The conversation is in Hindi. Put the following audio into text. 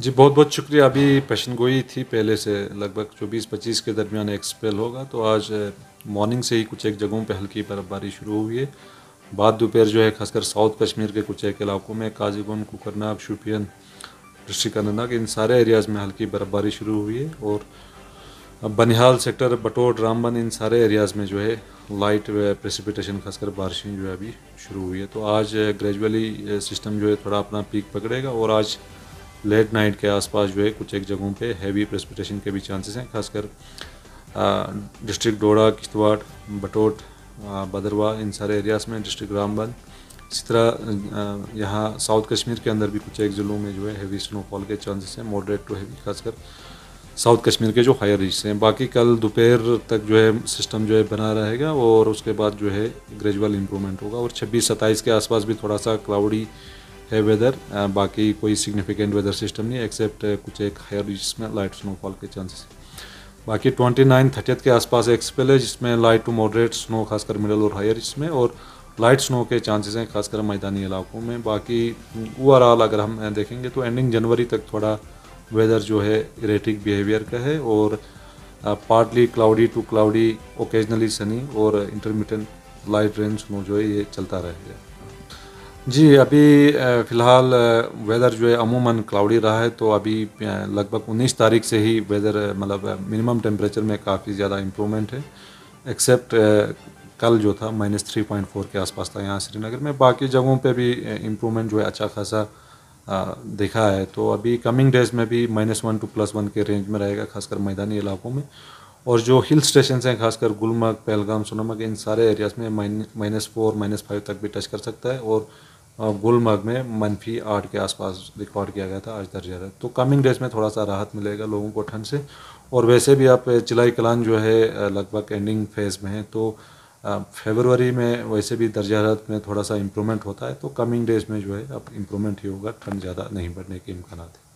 जी बहुत बहुत शुक्रिया। अभी पेशन गोई थी पहले से, लगभग चौबीस पच्चीस के दरमियान एक्सपेल होगा तो आज मॉर्निंग से ही कुछ एक जगहों पे हल्की बर्फबारी शुरू हुई है। बाद दोपहर जो है, खासकर साउथ कश्मीर के कुछ एक इलाकों में काजीगुंड कुकरनाग शुपियन डिस्ट्रिक्ट अनंतनाग इन सारे एरियाज़ में हल्की बर्फबारी शुरू हुई है। और बनिहाल सेक्टर बटोट रामबन इन सारे एरियाज़ में जो है लाइट प्रेसिपिटेशन खासकर बारिशें जो है अभी शुरू हुई है। तो आज ग्रेजुअली सिस्टम जो है, थोड़ा अपना पीक पकड़ेगा और आज लेट नाइट के आसपास जो है कुछ एक जगहों पे हैवी प्रेसिपिटेशन के भी चांसेस हैं, खासकर डिस्ट्रिक्ट डोडा, किश्तवाड़, बटोट बदरवा, इन सारे एरियाज़ में डिस्ट्रिक्ट रामबन, इसी तरह यहाँ साउथ कश्मीर के अंदर भी कुछ एक ज़िलों में जो है हैवी स्नोफॉल के चांसेस हैं मॉडरेट टू हैवी खासकर साउथ कश्मीर के जो हायर रीच हैं। बाकी कल दोपहर तक जो है सिस्टम जो है बना रहेगा और उसके बाद जो है ग्रेजुअल इम्प्रूवमेंट होगा और छब्बीस सत्ताईस के आसपास भी थोड़ा सा क्लाउडी है वेदर बाकी कोई सिग्निफिकेंट वेदर सिस्टम नहीं एक्सेप्ट कुछ एक हायर जिसमें लाइट स्नोफॉल के चांसेस बाकी ट्वेंटी नाइन थर्टियथ के आसपास एक स्पेल है जिसमें लाइट टू मॉडरेट स्नो खासकर मिडल और हायर इसमें, और लाइट स्नो के चांसेस हैं, खासकर मैदानी इलाकों में। बाकी ओवरऑल अगर हम देखेंगे तो एंडिंग जनवरी तक थोड़ा वेदर जो है इरेटिक बिहेवियर का है, और partly cloudy to cloudy occasionally sunny और इंटरमीडियंट लाइट रेन स्नो जो है, ये चलता रहेगा। जी, अभी फ़िलहाल वेदर जो है अमूमन क्लाउडी रहा है तो अभी लगभग 19 तारीख से ही वेदर मतलब मिनिमम टेम्परेचर में काफ़ी ज़्यादा इम्प्रूवमेंट है एक्सेप्ट कल जो था माइनस थ्री पॉइंट फोर के आसपास था यहाँ श्रीनगर में। बाकी जगहों पे भी इम्प्रूवमेंट जो है अच्छा खासा देखा है। तो अभी कमिंग डेज़ में भी minus one to plus one के रेंज में रहेगा, खासकर मैदानी इलाकों में। और जो हिल स्टेशन हैं, खासकर गुलमर्ग, पहलगाम, सोनमर्ग, इन सारे एरियाज़ में माइनस फोर माइनस फाइव तक भी टच कर सकता है। और गुलमर्ग में मनफी आठ के आसपास रिकॉर्ड किया गया था, आज दर्ज है। तो कमिंग डेज़ में थोड़ा सा राहत मिलेगा लोगों को ठंड से। और वैसे भी आप चिलाई कलान जो है लगभग एंडिंग फ़ेज़ में है तो फेबरवरी में वैसे भी दर्जा हालत में थोड़ा सा इम्प्रूवमेंट होता है तो कमिंग डेज़ में जो है, अब इम्प्रूवमेंट ही होगा, ठंड ज़्यादा नहीं बढ़ने के इम्कान हैं।